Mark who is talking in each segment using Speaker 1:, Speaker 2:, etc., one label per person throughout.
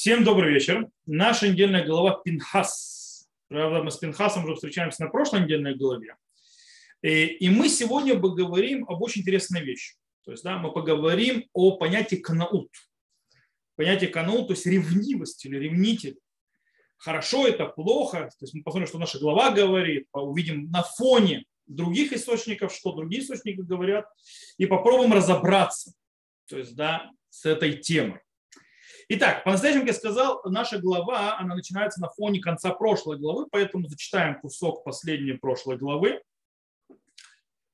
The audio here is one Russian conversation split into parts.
Speaker 1: Всем добрый вечер. Наша недельная глава Пинхас. Правда, мы с Пинхасом уже встречаемся на прошлой недельной главе. И, и мы сегодня поговорим об очень интересной вещи. То есть, да, мы поговорим о понятии канаут. Понятие канаут, то есть ревнивость или ревнитель. Хорошо это, плохо. То есть мы посмотрим, что наша глава говорит, увидим на фоне других источников, что другие источники говорят, и попробуем разобраться то есть, да, с этой темой. Итак, по-настоящему, как я сказал, наша глава, она начинается на фоне конца прошлой главы, поэтому зачитаем кусок последней прошлой главы.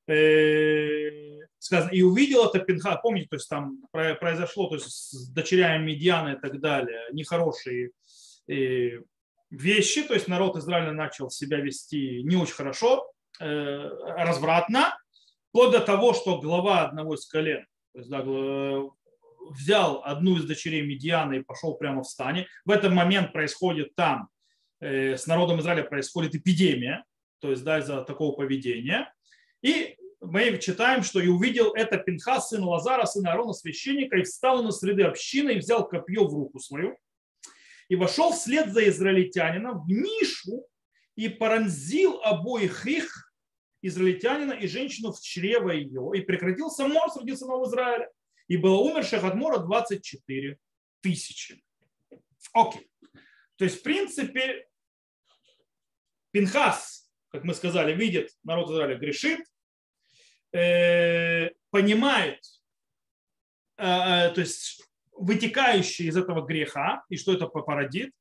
Speaker 1: Э, сказано, и увидел это Пинха, помните, то есть там произошло, то есть с дочерями Медиана и так далее, нехорошие э, вещи, то есть народ Израиля начал себя вести не очень хорошо, э, развратно, вплоть до того, что глава одного из колен, то есть, да, взял одну из дочерей Медиана и пошел прямо в стане. В этот момент происходит там, э, с народом Израиля происходит эпидемия, то есть да, из-за такого поведения. И мы читаем, что и увидел это Пинхас, сын Лазара, сын Аарона, священника, и встал на среды общины, и взял копье в руку свою, и вошел вслед за израильтянином в нишу, и пронзил обоих их, израильтянина и женщину в чрево ее, и прекратился мор среди сынов Израиля и было умерших от мора 24 тысячи. Окей. То есть, в принципе, Пинхас, как мы сказали, видит, народ Израиля грешит, э, понимает, э, э, то есть вытекающий из этого греха и что это породит,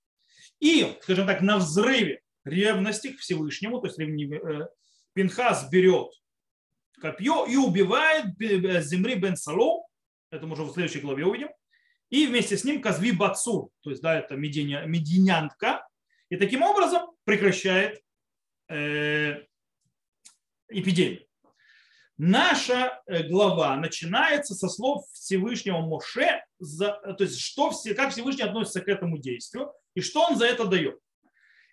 Speaker 1: и, скажем так, на взрыве ревности к Всевышнему, то есть Пинхас берет копье и убивает Земри бен Салу, это мы уже в следующей главе увидим. И вместе с ним Казви Бацур, то есть да, это мединя, мединянка. И таким образом прекращает э, эпидемию. Наша э, глава начинается со слов Всевышнего Моше, за, то есть что, как Всевышний относится к этому действию и что он за это дает.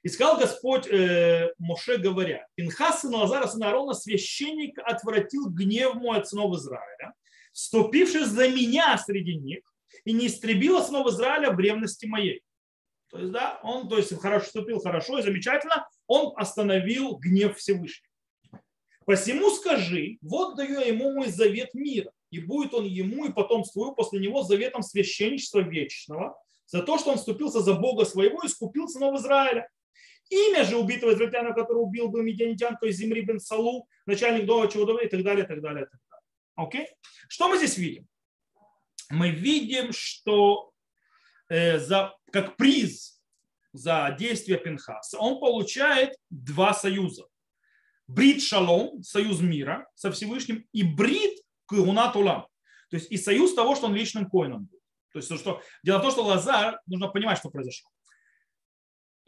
Speaker 1: И сказал Господь э, Моше, говоря, Пинхас сын Лазара, сын Аарона, священник отвратил гнев мой от сынов Израиля, вступившись за меня среди них, и не истребил основ Израиля в ревности моей. То есть, да, он то есть, хорошо вступил хорошо и замечательно, он остановил гнев Всевышнего. Посему скажи, вот даю я ему мой завет мира, и будет он ему и потомству после него заветом священничества вечного, за то, что он вступился за Бога своего и скупил сынов Израиля. Имя же убитого израильтянина, который убил бы медианитянку из земли бен Салу, начальник дома чего и так далее, и так далее, и так далее. Окей? Что мы здесь видим? Мы видим, что э, за, как приз за действие Пинхаса он получает два союза. Брит Шалом, союз мира со Всевышним, и Брит Кугунат Улам. То есть и союз того, что он личным коином был. То есть что, дело в том, что Лазар, нужно понимать, что произошло.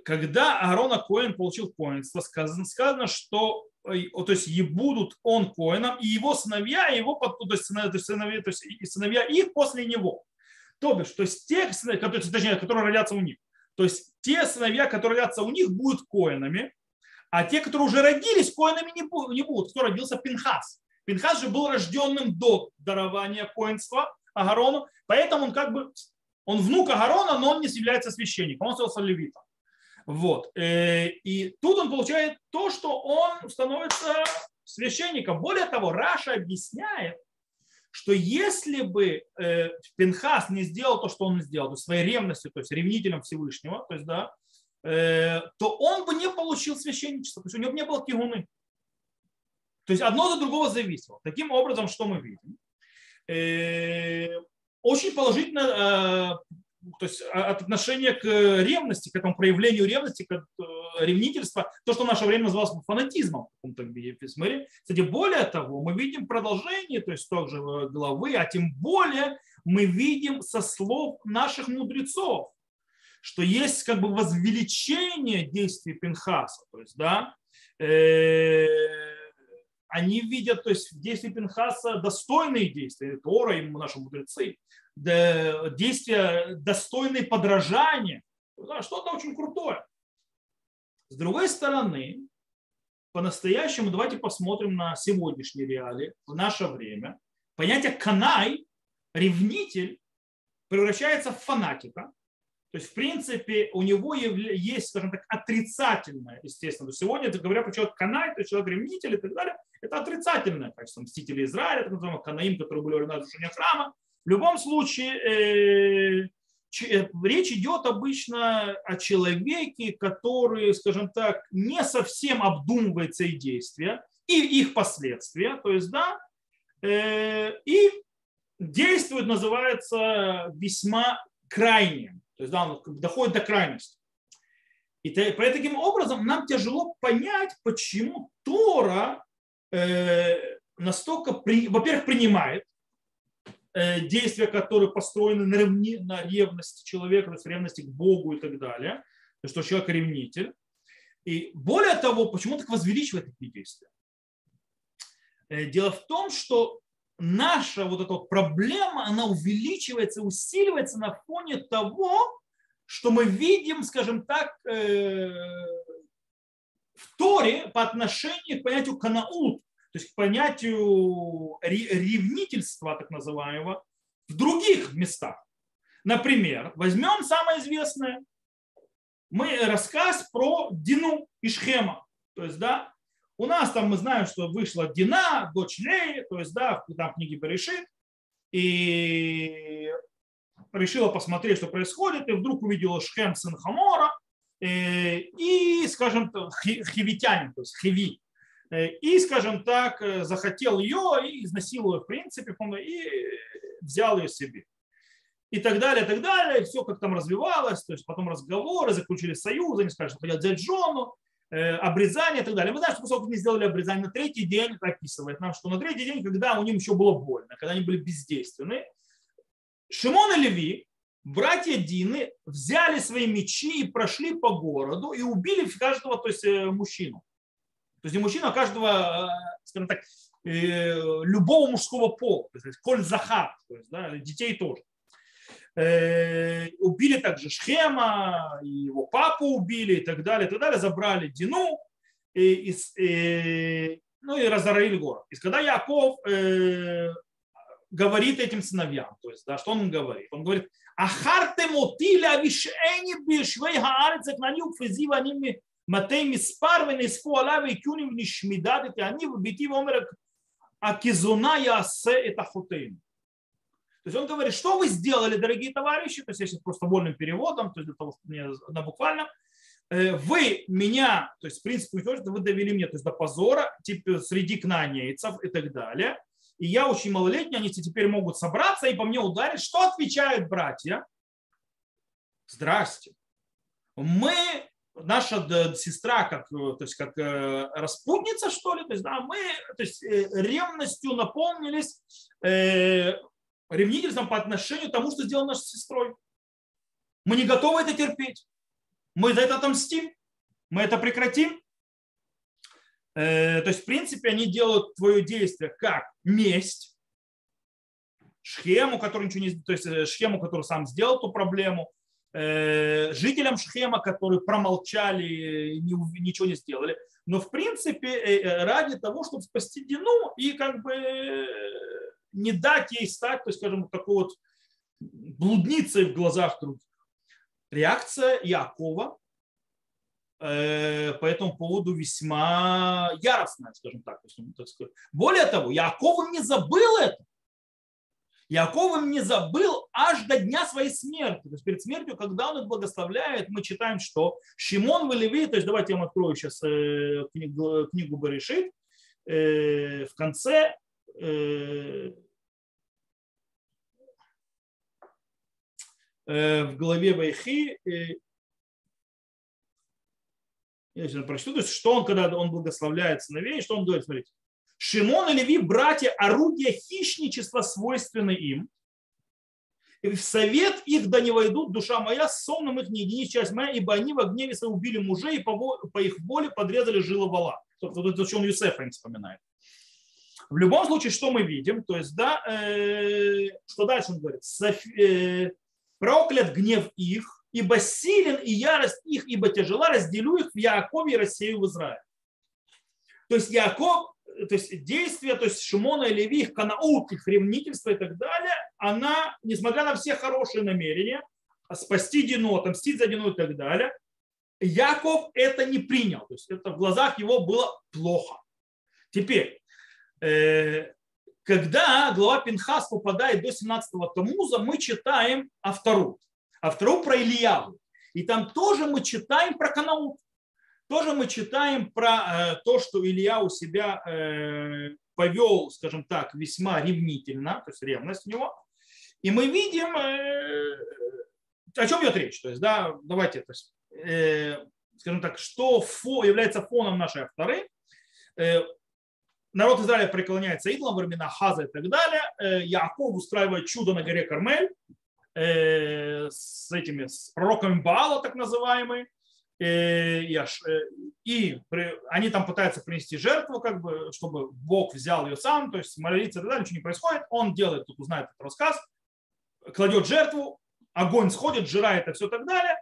Speaker 1: Когда Аарона Коин получил коинство, сказано, сказано, что то есть и будут он коином, и его сыновья, и его, то есть сыновья, то есть сыновья их после него. То бишь, то есть те, которые, точнее, которые родятся у них. То есть те сыновья, которые родятся у них, будут коинами, а те, которые уже родились, коинами. Не будут. Кто родился? Пинхас. Пинхас же был рожденным до дарования коинства Агарону, поэтому он как бы, он внук Агарона, но он не является священником, он остался левитом. Вот. Э, и тут он получает то, что он становится священником. Более того, Раша объясняет, что если бы э, Пинхас не сделал то, что он сделал, то своей ревностью, то есть ревнителем Всевышнего, то есть, да, э, то он бы не получил священничество, то есть у него не было кигуны. То есть одно за другого зависело. Таким образом, что мы видим? Очень положительно то есть а, от отношения к ревности, к этому проявлению ревности, к э, ревнительства, то, что в наше время называлось фанатизмом в каком-то смысле. Кстати, более того, мы видим продолжение, то есть тоже э, главы, а тем более мы видим со слов наших мудрецов, что есть как бы возвеличение действий Пинхаса, то есть, да, э, они видят, то есть в действии Пинхаса достойные действия, Тора и наши мудрецы, действия достойные подражания, что-то очень крутое. С другой стороны, по-настоящему давайте посмотрим на сегодняшние реалии, в наше время. Понятие канай, ревнитель, превращается в фанатика. То есть, в принципе, у него есть, скажем так, отрицательное, естественно. Сегодня, говоря про человека канай, то есть человек ревнитель и так далее, это отрицательное качество. Мстители Израиля, так называемые канаим, которые были на разрушение храма. В любом случае, э, э, речь идет обычно о человеке, который, скажем так, не совсем обдумывает свои действия и их последствия. То есть, да, э, и действует, называется, весьма крайним. То есть да, он доходит до крайности. И таким образом нам тяжело понять, почему Тора настолько, при, во-первых, принимает э, действия, которые построены на, ревни, на ревности человека, то есть ревности к Богу и так далее, то что человек ревнитель. И более того, почему так возвеличивает такие действия? Э, дело в том, что наша вот эта вот проблема, она увеличивается, усиливается на фоне того, что мы видим, скажем так, э, в Торе по отношению к понятию канаут, то есть к понятию ревнительства, так называемого, в других местах. Например, возьмем самое известное, мы рассказ про Дину и Шхема. То есть, да, у нас там мы знаем, что вышла Дина, дочь Леи, то есть, да, там в книге Берешит, и решила посмотреть, что происходит, и вдруг увидела Шхем, сын Хамора, э, и, скажем, хивитянин, то есть хиви, э, и, скажем так, э, захотел ее и изнасиловал, в принципе, и взял ее себе. И так далее, и так далее. Все как там развивалось. То есть потом разговоры, заключили союз, они сказали, что хотят взять жену. Э, обрезание и так далее. Мы знаем, что поскольку они сделали обрезание на третий день, описывает нам, что на третий день, когда у них еще было больно, когда они были бездейственны, Шимон и Леви, братья Дины, взяли свои мечи и прошли по городу и убили каждого, то есть э, мужчину. То есть не мужчину, а каждого, э, скажем так, любого мужского пола, то есть коль захар, то есть да, детей тоже. Э, убили также Шхема, его папу убили и так далее, и так далее, забрали Дину, и, и, и, ну и разорили город. И когда Яков э, говорит этим сыновьям, то есть, да, что он говорит? Он говорит, Ахарте отиля вишени бешвей хаарец экнанию фезива ними матей миспар венесфу алави и кюним нишмидадет и они в бити вомер акизуна ясе это хотейм. То есть он говорит, что вы сделали, дорогие товарищи, то есть я сейчас просто вольным переводом, то есть для того, чтобы мне на буквально, «Э, вы меня, то есть в принципе, вы довели меня то есть до позора, типа среди кнанейцев и так далее – и я очень малолетний, они теперь могут собраться и по мне ударить. Что отвечают братья? Здрасте. Мы, наша сестра, как, то есть как э, распутница, что ли, то есть, да, мы то есть, э, ревностью наполнились ревнительством по отношению к тому, что сделал нашей сестрой. Мы не готовы это терпеть. Мы за это отомстим. Мы это прекратим. Э, то есть, в принципе, они делают твое действие как месть, Шхему, который ничего не, то есть э, Шхему, который сам сделал ту проблему, э, жителям Шхема, которые промолчали, ничего не сделали. Но, в принципе, ради того, чтобы спасти Дину и как бы не дать ей стать, то есть, скажем, такой вот блудницей в глазах других. Реакция Якова по этому поводу весьма яростная, скажем так. сказать. Более того, Яков не забыл это. Яков не забыл аж до дня своей смерти. То есть перед смертью, когда он их благословляет, мы читаем, что Шимон Велеви, то есть давайте я вам открою сейчас э, книгу, книгу Баришит, э, в конце Э, в главе Вайхи, э, я сейчас прочту, то есть что он, когда он благословляет сыновей, что он говорит, смотрите. Шимон и Леви, братья, орудия хищничества свойственны им. И в совет их да не войдут, душа моя, с сонным их не единись часть моя, ибо они в гневе своем убили мужей и по, по их воле подрезали жилы вала. Это что он Юсефа им вспоминает. В любом случае, что мы видим? То есть, да, э, что дальше он говорит? Софи, э, проклят гнев их, ибо силен и ярость их, ибо тяжела, разделю их в Яакове и рассею в Израиле. То есть Яков, то есть действие, то есть Шимона и Леви, их קנאות, их ревнительство и так далее, она, несмотря на все хорошие намерения, спасти Дину, отомстить за Дину и так далее. Яков это не принял. То есть это в глазах его было плохо. Теперь, э, когда глава Пинхас попадает до 17-го Тамуза, мы читаем Афтору. Афтору про Эльяу. И там тоже мы читаем про קנאות. Тоже мы читаем про э, то, что Илья у себя э, повел, скажем так, весьма ревнительно, то есть ревность у него. И мы видим, э, о чем идет речь. То есть, да, давайте, то есть, э, скажем так, что фо, является фоном нашей авторы. Э, народ Израиля преклоняется идолам, времена Хаза и так далее. Э, Яков устраивает чудо на горе Кармель э, с этими с пророками Баала, так называемые. Э, и они там пытаются принести жертву, как бы, чтобы Бог взял ее сам, то есть молиться и так далее, ничего не происходит. Он делает, тут узнает этот рассказ, кладет жертву, огонь сходит, жирает и все так далее.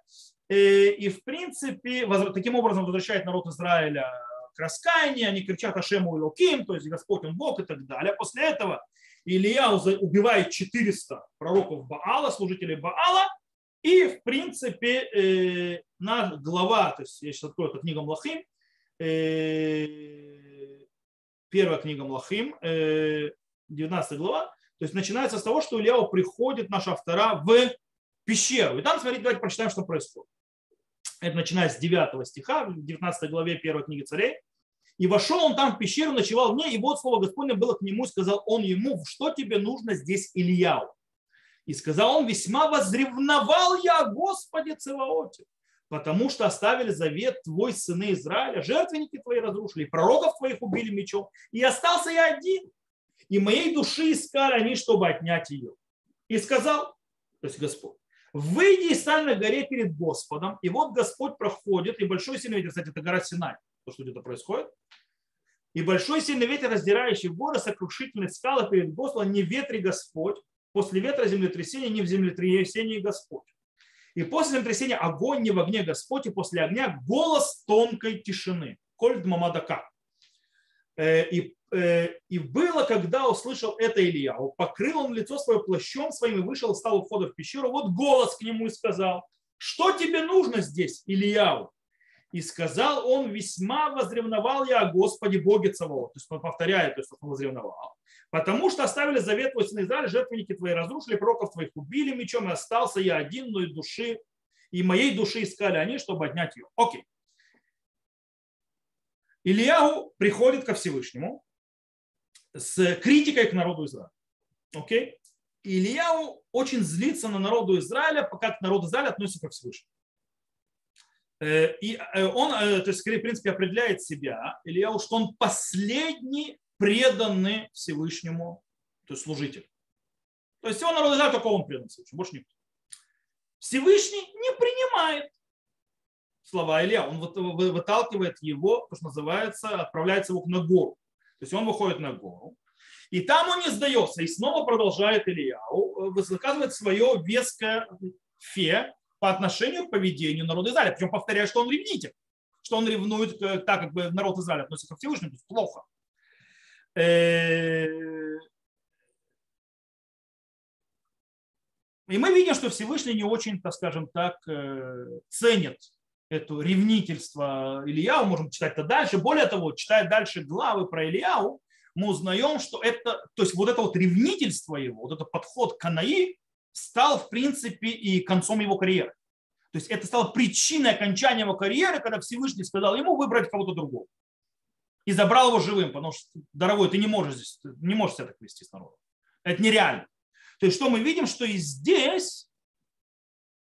Speaker 1: И, в принципе, таким образом возвращает народ Израиля к раскаянию, они кричат Ашему Илоким, то есть Господь он Бог и так далее. После этого Илья убивает 400 пророков Баала, служителей Баала, и, в принципе, э, наш глава, то есть я сейчас открою, это книга Млахим, э, первая книга Млахим, э, 19 глава, то есть начинается с того, что Ильяу приходит, наш автора, в пещеру. И там, смотрите, давайте прочитаем, что происходит. Это начиная с 9 стиха, в 19 главе первой книги царей. И вошел он там в пещеру, ночевал в ней, и вот слово Господне было к нему, сказал он ему, что тебе нужно здесь, Ильяу? И сказал он, весьма возревновал я о Господе Цеваоте, потому что оставили завет твой сыны Израиля, жертвенники твои разрушили, пророков твоих убили мечом, и остался я один. И моей души искали они, чтобы отнять ее. И сказал, то есть Господь, выйди и стань горе перед Господом. И вот Господь проходит, и большой сильный ветер, кстати, это гора Синай, то, что где-то происходит. И большой сильный ветер, раздирающий горы, сокрушительные скалы перед Господом, не ветре Господь, После ветра землетрясения не в землетрясении Господь. И после землетрясения огонь не в огне Господь, и после огня голос тонкой тишины. Коль мамадака. Э, и, э, и было, когда услышал это Илья, покрыл он лицо свое плащом своим и вышел, стал у входа в пещеру. Вот голос к нему и сказал, что тебе нужно здесь, Ильяу? И сказал он, весьма возревновал я о Господе Боге Цаваот. То есть он повторяет, то есть он возревновал. Потому что оставили завет твой сын Израиль, жертвенники твои разрушили, пророков твоих убили мечом, и остался я один, но и души, и моей души искали они, чтобы отнять ее. Окей. Ильяу приходит ко Всевышнему с критикой к народу Израиля. Окей? Ильяу очень злится на народу Израиля, как народ Израиля относится ко Всевышнему. Э, и э, он, э, то есть, в принципе, определяет себя, Ильяу, что он последний преданный Всевышнему, то есть служитель. То есть его народ Израиля, только он предан Всевышнему, больше никто. Всевышний не принимает слова Илья, он выталкивает его, то, что называется, отправляется его на гору. То есть он выходит на гору, и там он не сдается, и снова продолжает Илья, высказывает свое веское фе по отношению к поведению народа Израиля. Причем повторяет, что он ревнитель, что он ревнует так, как бы народ Израиля относится к Всевышнему, плохо. Э, и мы видим, что Всевышний не очень, так скажем так, э, ценит это ревнительство Ильяу, можем читать это дальше. Более того, читая дальше главы про Ильяу, мы узнаем, что это, то есть вот это вот ревнительство его, вот этот подход к Анаи стал, в принципе, и концом его карьеры. То есть это стало причиной окончания его карьеры, когда Всевышний сказал ему выбрать кого-то другого и забрал его живым, потому что, дорогой, ты не можешь здесь, не можешь себя так вести с народом. Это нереально. То есть что мы видим, что и здесь,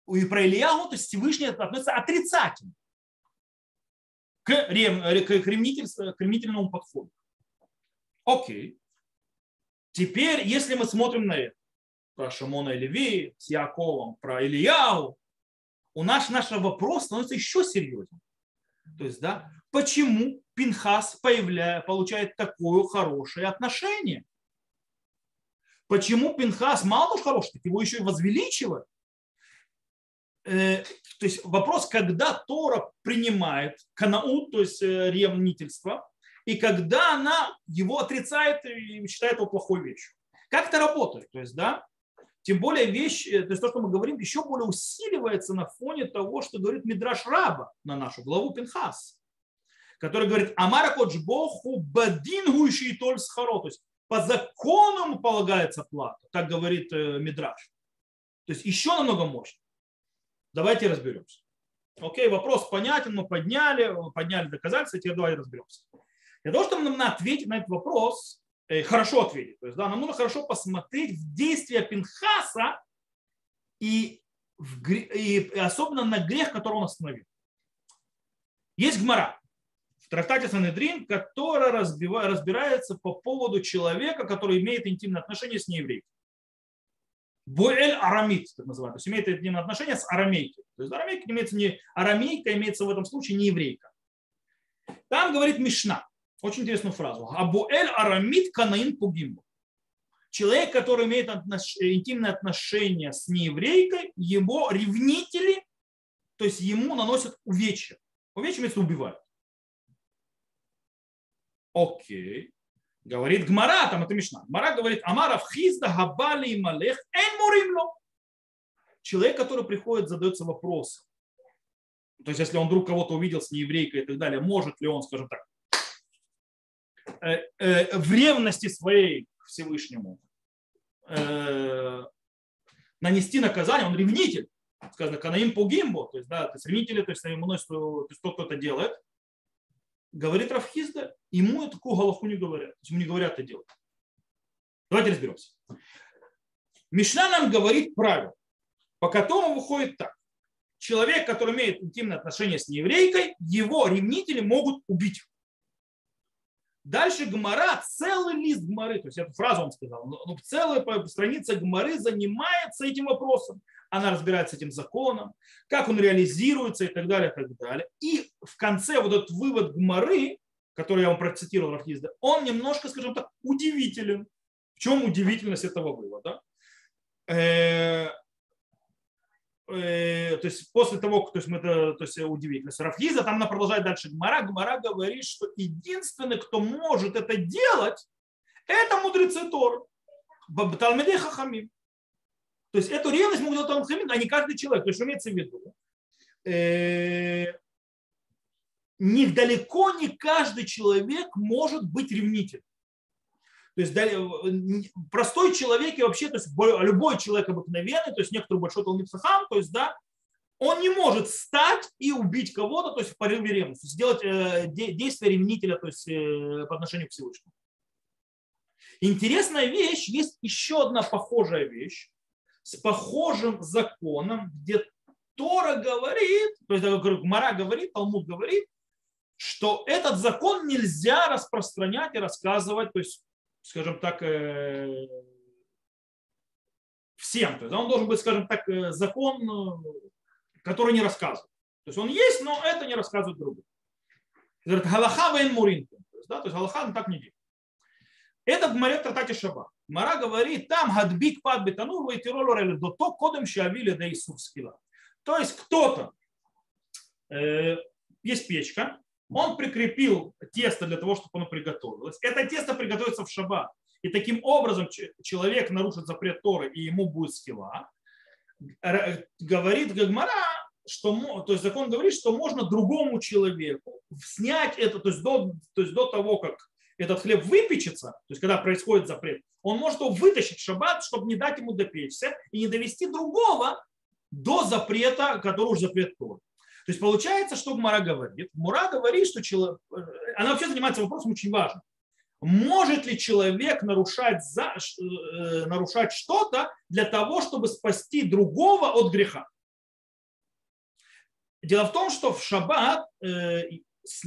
Speaker 1: и про Ильягу, то есть Всевышний относится отрицательно к, рем, к, к ремнительному подходу. Окей. Теперь, если мы смотрим на это, про Шамона и Леви, с Яковом, про Ильяу, у нас наш вопрос становится еще серьезнее. То есть, да, почему Пинхас появляет, получает такое хорошее отношение? Почему Пинхас мало уж хороший, так его еще и возвеличивают? Э, то есть вопрос, когда Тора принимает канаут, то есть э, ревнительство, и когда она его отрицает и считает его плохой вещью. Как это работает? То есть, да, Тем более вещь, то есть то, что мы говорим, еще более усиливается на фоне того, что говорит Мидраш Раба на нашу главу Пинхас, который говорит Амара Боху бадин гующий толь схаро, то есть по закону ему полагается плата, так говорит Мидраш. То есть еще намного мощнее. Давайте разберемся. Окей, вопрос понятен, мы подняли, подняли доказательства, теперь давайте разберемся. Для того, чтобы нам ответить на этот вопрос, э, хорошо ответить, то есть, да, нам нужно хорошо посмотреть в действия Пинхаса и, в, и особенно на грех, который он остановил. Есть гмара в трактате Санедрин, которая разбирается по поводу человека, который имеет интимные отношения с нееврейкой. Буэль арамит, так называют. То есть имеет интимное отношение с арамейкой. То есть арамейка имеется не арамейка, имеется в этом случае не еврейка. Там говорит Мишна. Очень интересную фразу. Абуэль арамит канаин пугимбу. Человек, который имеет отнош... интимное отношение с нееврейкой, его ревнители, то есть ему наносят увечья. Увечья имеется убивают. Окей. Говорит Гмара, там это Мишна. Гмара говорит, Амаров хизда габали и малех эн муримло. Человек, который приходит, задается вопросом. То есть, если он вдруг кого-то увидел с нееврейкой и так далее, может ли он, скажем так, в ревности своей к Всевышнему э, нанести наказание, он ревнитель, сказано, канаим по гимбо, то есть, да, то есть ревнители, то есть, носит, то есть тот, кто это делает, говорит Рафхизда, ему такую головку не говорят. То есть ему не говорят это делать. Давайте разберемся. Мишна нам говорит правило, по которому выходит так. Человек, который имеет интимное отношение с нееврейкой, его ревнители могут убить. Дальше Гмара, целый лист Гмары, то есть эту фразу он сказал, но ну, целая страница Гмары занимается этим вопросом. Она разбирается этим законом, как он реализируется и так далее, и так далее. И в конце вот этот вывод Гмары, который я вам процитировал Рафхизда, он немножко, скажем так, удивителен. В чем удивительность этого вывода? Э, то есть после того, то есть мы это, то есть удивительность Рафхиза, там она продолжает дальше Гмара. Гмара говорит, что единственный, кто может это делать, это мудрецы Тор. Талмедей Хахамим. То есть эту ревность могут делать Хамим, а не каждый человек. То есть имеется в виду, э, недалеко не каждый человек может быть ревнителем. То есть простой человек и вообще, то есть любой человек обыкновенный, то есть некоторый большой Талмит Сахам, то есть, да, он не может стать и убить кого-то, то есть в порыве ревности, сделать э, действие ревнителя то есть, э, по отношению к Всевышнему. Интересная вещь, есть еще одна похожая вещь с похожим законом, где Тора говорит, то есть Мара говорит, Талмуд говорит, что этот закон нельзя распространять и рассказывать, то есть, скажем так, э, всем. То есть он должен быть, скажем так, э, закон, э, который не рассказывает. То есть он есть, но это не рассказывает другим. Говорит, галаха вен. То есть, да, то есть галаха так не делает. Это в Маре Тратате Шаба. Мара говорит, там гадбик пад бетанур вейтиролу до то кодом шавили да Иисус. То есть кто-то, э, есть печка, он прикрепил тесто для того, чтобы оно приготовилось. Это тесто приготовится в шаббат. И таким образом человек нарушит запрет Торы, и ему будет скила. Говорит Гагмара, что, то есть закон говорит, что можно другому человеку снять это, то есть до, то есть до того, как этот хлеб выпечется, то есть когда происходит запрет, он может его вытащить в шаббат, чтобы не дать ему допечься и не довести другого до запрета, который уже запрет Торы. То есть получается, что Мара говорит? Мура говорит, что человек, она вообще занимается вопросом очень важным. Может ли человек нарушать, за, э, нарушать что-то для того, чтобы спасти другого от греха? Дело в том, что в шаббат э,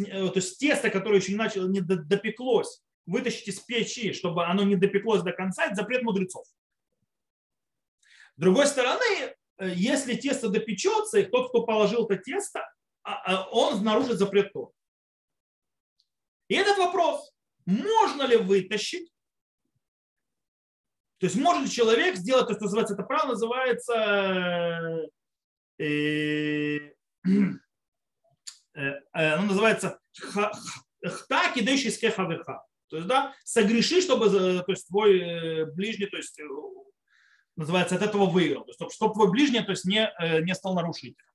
Speaker 1: Э, то есть тесто, которое еще не, начало, не допеклось, вытащить из печи, чтобы оно не допеклось до конца, это запрет мудрецов. С другой стороны, э, если тесто допечется, и тот, кто положил это тесто, а, а, он нарушит запрет Тор. И этот вопрос, можно ли вытащить, то есть может ли человек сделать, то, что называется, это право называется э, Э, э, оно называется хта, кидающий с кехавеха. То есть, да, согреши, чтобы то есть, твой э, ближний, то есть, называется, от этого выиграл. То есть, чтобы твой ближний то есть, не, э, не стал нарушителем.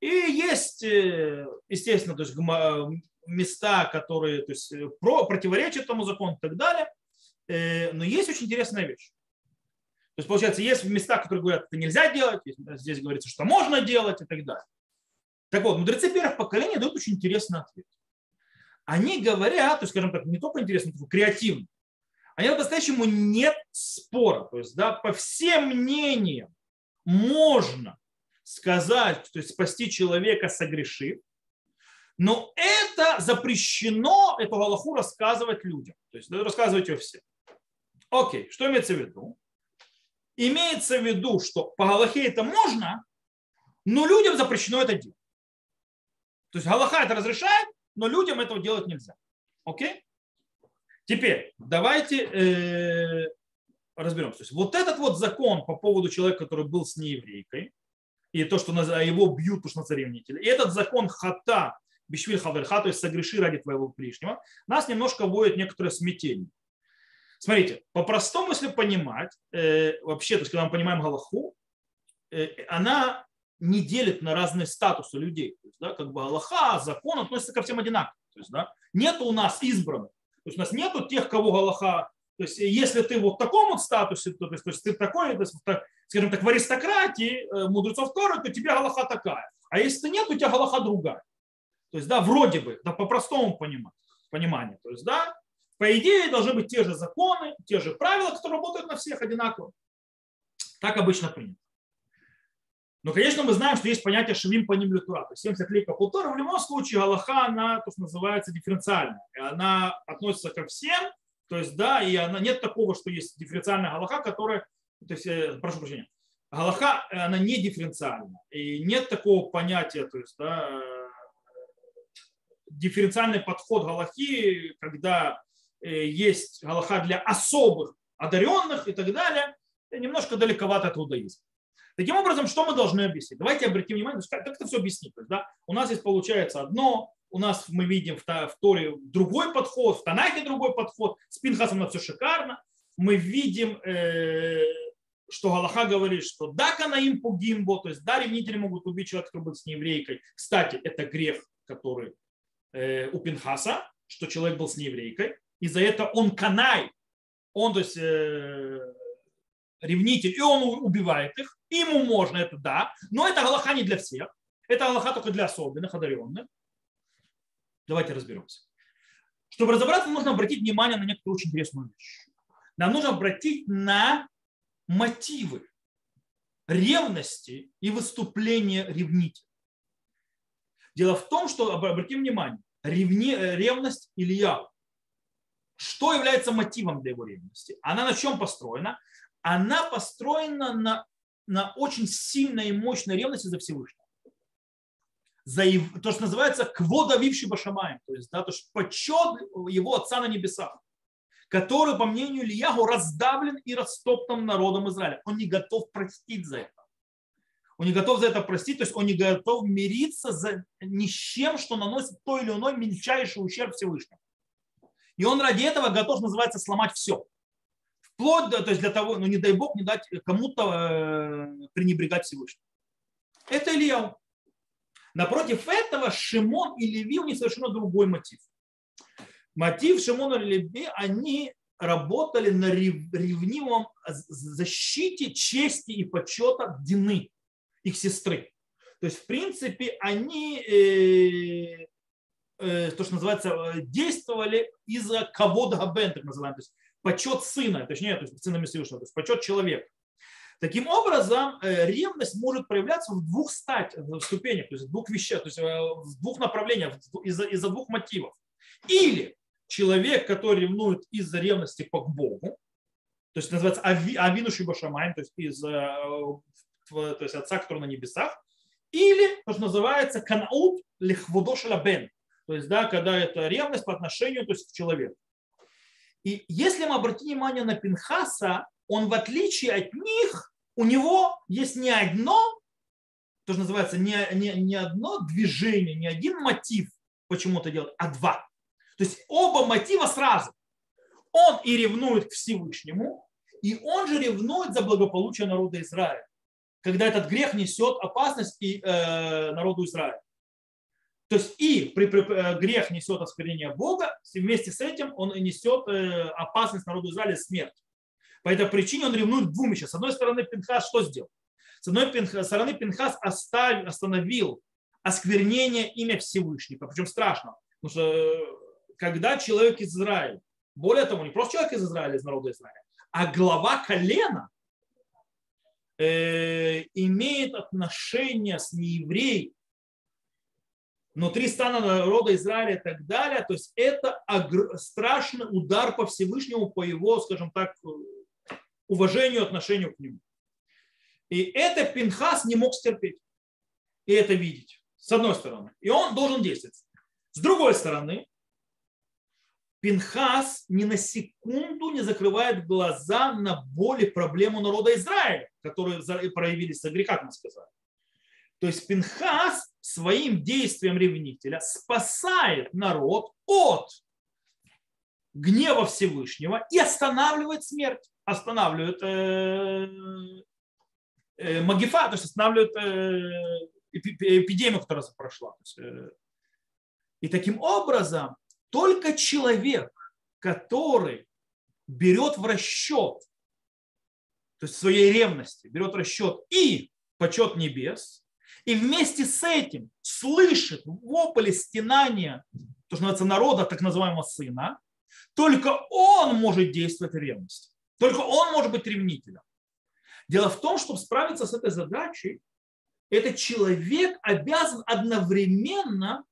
Speaker 1: И есть, э, естественно, то есть, места, которые то есть, про, противоречат этому закону и так далее. Но есть очень интересная вещь. То есть, получается, есть места, которые говорят, это нельзя делать, здесь говорится, что можно делать и так далее. Так вот, мудрецы первых поколений дают очень интересный ответ. Они говорят, то есть, скажем так, не только интересно, но креативно. Они по-настоящему нет спора. То есть, да, по всем мнениям можно сказать, то есть спасти человека, согрешив, но это запрещено, эту Галаху рассказывать людям. То есть рассказывать ее всем. Окей, что имеется в виду? Имеется в виду, что по Галахе это можно, но людям запрещено это делать. То есть Галаха это разрешает, но людям этого делать нельзя. Окей? Теперь давайте э, разберемся. То есть вот этот вот закон по поводу человека, который был с нееврейкой, и то, что его бьют, потому что царевнитель, и этот закон хата, бишвиль хаверха, то есть согреши ради твоего ближнего, нас немножко вводит некоторое смятение. Смотрите, по-простому, если понимать, э, вообще, то есть когда мы понимаем Галаху, э, она не делит на разные статусы людей. То есть, да, как бы Аллаха, закон относится ко всем одинаково. То есть, да, нет у нас избранных. То есть у нас нету тех, кого Галаха. То есть если ты вот в таком вот статусе, то, то, есть, то есть ты такой, то есть, скажем так, в аристократии э, мудрецов Торы, то тебе Галаха такая. А если ты нет, у тебя Галаха другая. То есть, да, вроде бы, да, по-простому понимать, пониманию. То есть, да, по идее должны быть те же законы, те же правила, которые работают на всех одинаково. Так обычно принято. Но, конечно, мы знаем, что есть понятие шевим по ним литура. То есть 70 лей капутора. В любом случае Галаха, она, то, что называется, дифференциальная. И она относится ко всем. То есть, да, и она, нет такого, что есть дифференциальная Галаха, которая, то есть, э, прошу прощения, Галаха, она не дифференциальна. И нет такого понятия, то есть, да, дифференциальный подход Галахи, когда э, есть Галаха для особых одаренных и так далее, немножко далековато от иудаизма. Таким образом, что мы должны объяснить? Давайте обратим внимание, как, как это все объяснить. Да, у нас здесь получается одно, у нас мы видим в, в Торе другой подход, в Танахе другой подход, с Пинхасом на все шикарно. Мы видим, э, что Галаха говорит, что да, канаим по гимбо, то есть да, ревнители могут убить человека, который был с нееврейкой. Кстати, это грех, который э, у Пинхаса, что человек был с нееврейкой, и за это он канай, он, то есть, э, ревнитель, и он убивает их, ему можно это, да, но это Галаха не для всех, это Галаха только для особенных, одаренных. Давайте разберемся. Чтобы разобраться, нужно обратить внимание на некоторую очень интересную вещь. Нам нужно обратить на мотивы ревности и выступления ревнителя. Дело в том, что, обратим внимание, ревни, ревность Илья, что является мотивом для его ревности? Она на чем построена? Она построена на, на очень сильной и мощной ревности за Всевышнего. За его, то, что называется кводавивший башамаем, то есть да, то, что почет его отца на небесах, который, по мнению Ильяху, раздавлен и растоптан народом Израиля. Он не готов простить за это. Он не готов за это простить, то есть он не готов мириться за ни с чем, что наносит то или иной мельчайший ущерб Всевышнему. И он ради этого готов, называется, сломать все. Вплоть то есть для того, ну не дай Бог, не дать кому-то э, пренебрегать Всевышним. Это Илья. Напротив этого Шимон и Леви у них совершенно другой мотив. Мотив Шимона и Леви, они работали на ревнивом защите чести и почета Дины, их сестры. То есть, в принципе, они, э, э, то, что называется, э, действовали из-за кого-то так называемый. То есть, почет сына, точнее, то есть сына Всевышнего, то есть почет человека. Таким образом, э, ревность может проявляться в двух стать, в ступенях, то есть в двух вещах, то есть э, в двух направлениях, из-за, из двух мотивов. Или человек, который ревнует из-за ревности к Богу, то есть называется Авину Шибашамаем, то есть из э, то есть отца, который на небесах, или то, что называется канаут лихвудошеля бен, то есть да, когда это ревность по отношению то есть, к человеку. И если мы обратим внимание на Пинхаса, он в отличие от них, у него есть не одно, то, что называется, не, не, не одно движение, не один мотив почему-то делать, а два. То есть оба мотива сразу. Он и ревнует к Всевышнему, И он же ревнует за благополучие народа Израиля, когда этот грех несет опасность и, э, народу Израиля. То есть и при, при, э, грех несет осквернение Бога, вместе с этим он несет э, опасность народу Израиля смерть. По этой причине он ревнует двум вещам. С одной стороны, Пинхас что сделал? С одной стороны, Пинхас оставил, остановил осквернение имя Всевышнего. Причем страшно. Потому что э, когда человек из Израиля, более того, не просто человек из Израиля, из народа Израиля, а глава колена э, имеет отношение с неевреем, внутри стана народа Израиля и так далее, то есть это страшный удар по Всевышнему, по его, скажем так, уважению, отношению к нему. И это Пинхас не мог стерпеть и это видеть, с одной стороны. И он должен действовать. С другой стороны, Пинхас ни на секунду не закрывает глаза на боли, проблему народа Израиля, которые проявились за греха, как мы сказали. То есть Пинхас своим действием ревнителя спасает народ от гнева Всевышнего и останавливает смерть, останавливает э, э, магифа, то есть останавливает э, эпидемию, которая прошла. И таким образом только человек, который берет в расчет, то есть своей ревности, берет в расчет и почет небес, и вместе с этим слышит вопль стенания, то, что называется народа, так называемого сына, только он может действовать ревность. Только он может быть ревнителем. Дело в том, чтобы справиться с этой задачей, этот человек обязан одновременно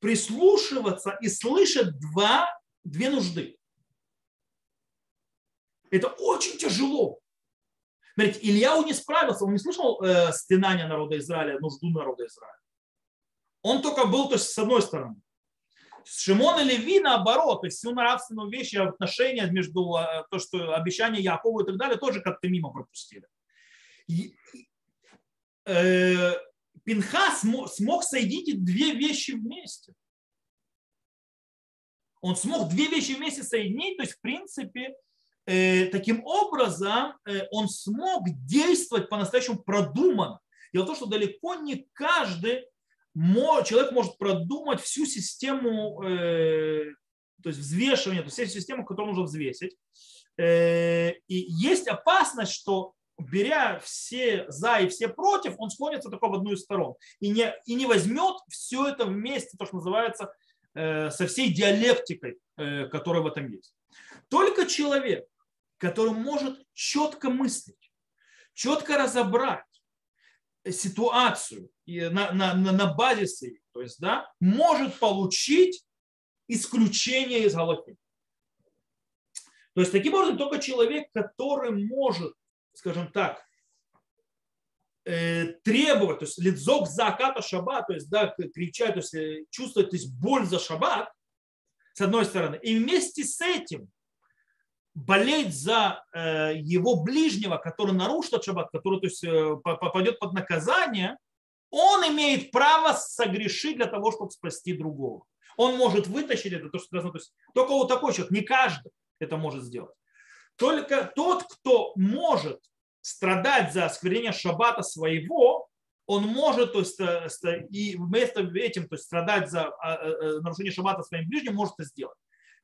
Speaker 1: прислушиваться и слышать два, две нужды. Это очень тяжело. Смотрите, Ильяу не справился, он не слышал э, стенания народа Израиля, нужду народа Израиля. Он только был, то есть, с одной стороны. Шимон и Леви наоборот, то есть всю нравственную вещь, отношения между э, то, что обещание Якову и так далее, тоже как-то мимо пропустили. И, э, Пинхас смог соединить две вещи вместе. Он смог две вещи вместе соединить, то есть в принципе таким образом э, он смог действовать по-настоящему продуманно. Дело в том, что далеко не каждый человек может продумать всю систему, э, то есть взвешивания, то есть всю систему, которую нужно взвесить. И есть опасность, что беря все за и все против, он склонится только в одну из сторон и не, и не возьмет все это вместе, то, что называется, со всей диалектикой, которая в этом есть. Только человек, который может четко мыслить, четко разобрать ситуацию на, на, на базисе, то есть, да, может получить исключение из Галахи. То есть, таким образом, только человек, который может, скажем так, э, требовать, то есть лицок заката шаббат, то есть да, кричать, то есть э, чувствовать то есть боль за шаббат, с одной стороны, и вместе с этим болеть за э, его ближнего, который нарушит шаббат, который то есть, э, попадет под наказание, он имеет право согрешить для того, чтобы спасти другого. Он может вытащить это, то, что сказано, то есть только вот такой человек, не каждый это может сделать. Только тот, кто может страдать за осквернение шаббата своего, он может то есть, э, и вместо этим то есть, страдать за а, нарушение шаббата своим ближним, может это сделать.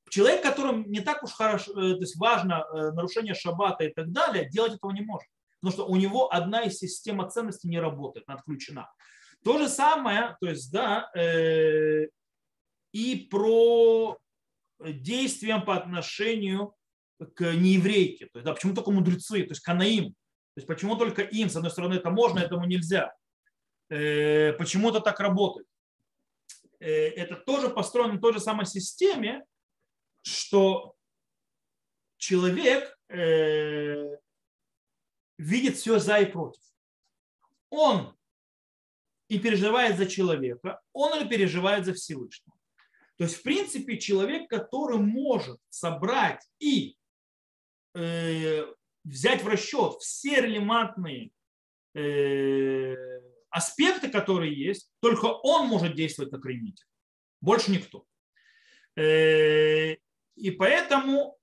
Speaker 1: Человек, которому не так уж хорошо, э, то есть важно э, нарушение шаббата и так далее, делать этого не может. Потому что у него одна из систем ценностей не работает, она отключена. То же самое, то есть, да, э, и про действиям по отношению к нееврейке. То есть, да, почему только мудрецы, то есть канаим. То есть почему только им, с одной стороны, это можно, этому нельзя. Э, почему это так работает? Э, это тоже построено на той же самой системе, что человек э, видит все за и против. Он и переживает за человека, он и переживает за Всевышнего. То есть, в принципе, человек, который может собрать и э, взять в расчет все релевантные э, аспекты, которые есть, только он может действовать как ревнитель. Больше никто. Э, и поэтому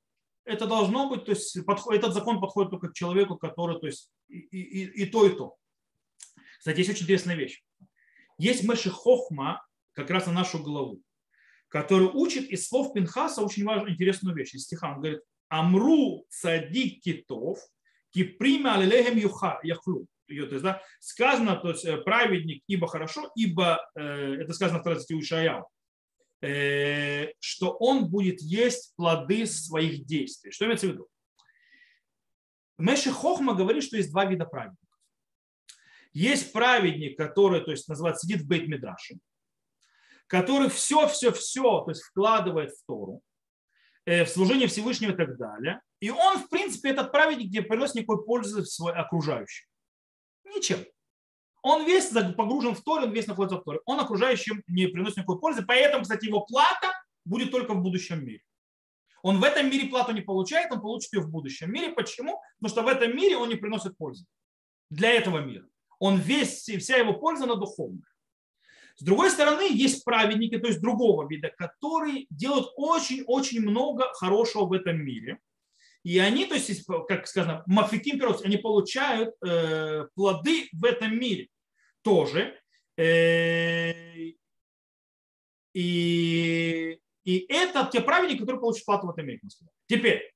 Speaker 1: это должно быть, то есть подход, этот закон подходит только к человеку, который, то есть и, и, и то, и то. Кстати, есть очень интересная вещь. Есть Мэши Хохма, как раз на нашу главу, который учит из слов Пинхаса очень важную, интересную вещь. Из стиха он говорит, Амру цадик китов, киприма алилехем яхлу. То есть, да, сказано, то есть э, праведник, ибо хорошо, ибо, э, это сказано в Таразите Ушаяу, э, что он будет есть плоды своих действий. Что имеется в виду? Меши Хохма говорит, что есть два вида праведников. Есть праведник, который, то есть, называется, сидит в бейт Мидраше, который все-все-все то есть, вкладывает в Тору, в служение Всевышнего и так далее. И он, в принципе, этот праведник не приносит никакой пользы в свой окружающим. Ничем. Он весь погружен в Тору, он весь находится в Торе. Он окружающим не приносит никакой пользы, поэтому, кстати, его плата будет только в будущем мире. Он в этом мире плату не получает, он получит ее в будущем мире. Почему? Потому что в этом мире он не приносит пользы. Для этого мира. Он весь, вся его польза на духовную. С другой стороны, есть праведники, то есть другого вида, которые делают очень-очень много хорошего в этом мире. И они, то есть, как сказано, мафиким они получают э, плоды в этом мире тоже. Э, и, и это те праведники, которые получат плату в этом мире. Теперь,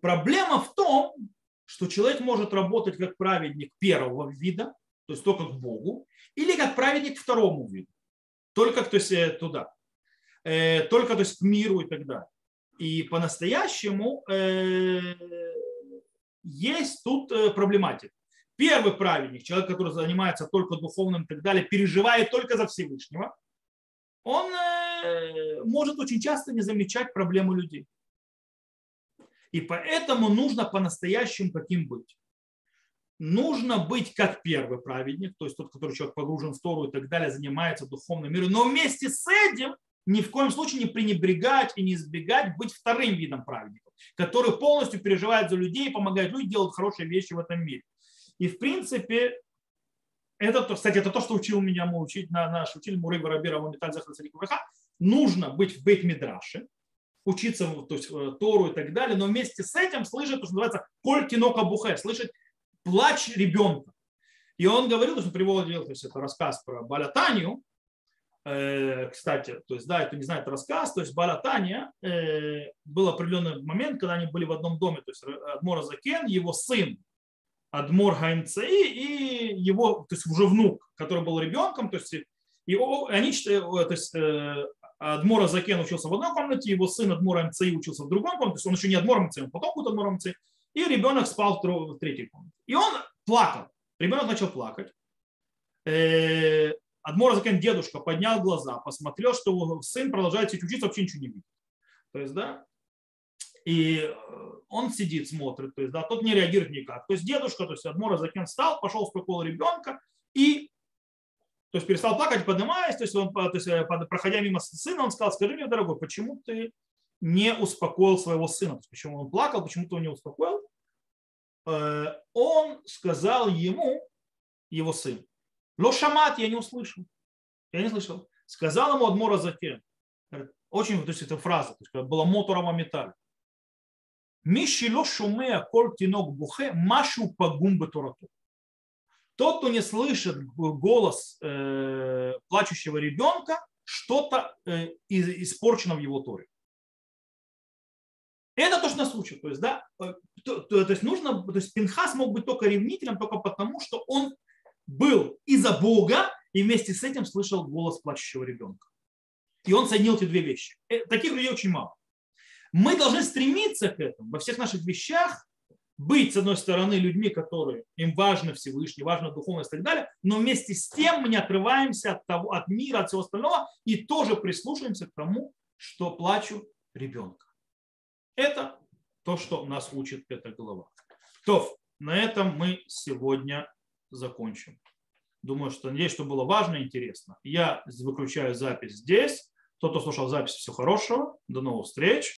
Speaker 1: проблема в том, что человек может работать как праведник первого вида, то есть только к Богу, или как праведник второму виду, только то есть, э, туда, э, только то есть, к миру и так далее. И по-настоящему э, есть тут э, проблематика. Первый праведник, человек, который занимается только духовным и так далее, переживает только за Всевышнего, он э, может очень часто не замечать проблемы людей. И поэтому нужно по-настоящему каким быть. Нужно быть как первый праведник, то есть тот, который человек погружен в Тору и так далее, занимается духовным миром, но вместе с этим ни в коем случае не пренебрегать и не избегать быть вторым видом праведников, которые полностью переживают за людей, помогают людям делать хорошие вещи в этом мире. И в принципе, это, кстати, это то, что учил меня мой учитель, наш учитель Мурей Барабира Муниталь Нужно быть в бейт Мидраше, учиться то есть, э, Тору и так далее, но вместе с этим слышать то, что называется коль кинока бухе, слышать плач ребенка. И он говорил, что приводил, то есть это рассказ про Балятанию, кстати, то есть, да, это не знает рассказ, то есть Балатания э, был определенный момент, когда они были в одном доме, то есть Адмор Закен, его сын Адмор Хаймцей и его, то есть уже внук, который был ребенком, то есть и они, э, то есть Адмор Закен учился в одной комнате, его сын Адмор Хаймцей учился в другой комнате, то есть он еще не Адмор Хаймцей, он потом будет Адмор Хаймцей, и ребенок спал в третьей комнате. И он плакал, ребенок начал плакать, Адмор Закен, дедушка, поднял глаза, посмотрел, что сын продолжает учиться, вообще ничего не видит. То есть, да, и э, он сидит, смотрит, то есть, да, тот не реагирует никак. То есть дедушка, то есть Адмор Закен встал, пошел, успокоил ребенка и то есть перестал плакать, поднимаясь, то есть, он, то есть э, проходя мимо сына, он сказал, скажи мне, дорогой, почему ты не успокоил своего сына? То есть, почему он плакал, почему ты его не успокоил? Э, он сказал ему, его сын, Лошамат я не услышал. Я не слышал. Сказал ему Адмора Закен. Очень, то есть это фраза, то есть была моторова металь. Мишило шумея коль тинок бухе машу пагум турату. Тот, кто не слышит голос э, плачущего ребенка, что-то э, испорчено в его торе. Это то, что нас учат. То есть, да, э, то, то, то есть нужно, то есть Пинхас мог быть только ревнителем, только потому, что он был из-за Бога и вместе с этим слышал голос плачущего ребенка. И он соединил эти две вещи. Э, таких людей очень мало. Мы должны стремиться к этому во всех наших вещах, быть, с одной стороны, людьми, которые им важно Всевышний, важно духовность и так далее, но вместе с тем мы не отрываемся от, того, от мира, от всего остального и тоже прислушиваемся к тому, что плачу ребенка. Это то, что нас учит эта глава. То, на этом мы сегодня закончим. Думаю, что надеюсь, что было важно и интересно. Я выключаю запись здесь. Тот, кто слушал запись, всего хорошего. До новых встреч.